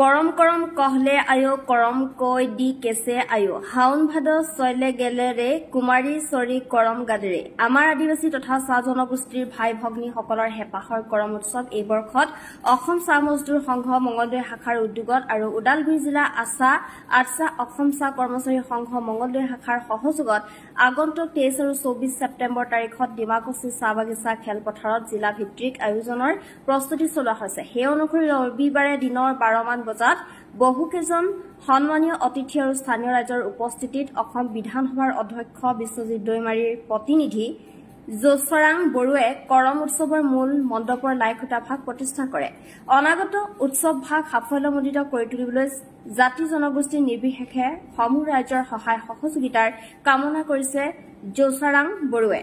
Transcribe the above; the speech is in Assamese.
কৰম কৰম কহলে আয়ো কৰম কৈ দি কেছে আয়ো। শাওন ভাদ চলে গেলে কুমাৰী চৰি কৰম গাদেৰে। আমাৰ আদিবাসী তথা চাহ জনগোষ্ঠীৰ ভাই ভগ্নীসকলৰ হেঁপাহৰ কৰম উৎসৱ এই বৰ্ষত অসম চাহ মজদুৰ সংঘ মঙলদৈ শাখাৰ উদ্যোগত আৰু ওদালগুৰি জিলা আছা আটছা অসম চাহ কৰ্মচাৰী সংঘ মঙলদৈ শাখাৰ সহযোগত আগন্তুক তেইছ আৰু চৌবিছ ছেপ্টেম্বৰ তাৰিখত ডিমাকুচি চাহ বাগিচা খেলপথাৰত জিলা ভিত্তিক আয়োজনৰ প্ৰস্তুতি চলোৱা হৈছে। সেই অনুসৰি ৰবিবাৰে দিনৰ বাৰমান বজাত বহুকেইজন সন্মানীয় অতিথি আৰু স্থানীয় ৰাইজৰ উপস্থিতিত অসম বিধানসভাৰ অধ্যক্ষ বিশ্বজিৎ দৈমাৰীৰ প্ৰতিনিধি জোচৰাং বড়োৱে কৰম উৎসৱৰ মূল মণ্ডপৰ লাই খুটা ভাগ প্ৰতিষ্ঠা কৰে। অনাগত উৎসৱ ভাগ সাফল্যমণ্ডিত কৰি তুলিবলৈ জাতি জনগোষ্ঠী নিৰ্বিশেষে সমূহ ৰাইজৰ সহায় সহযোগিতাৰ কামনা কৰিছে জোচাৰাং বড়োৱে।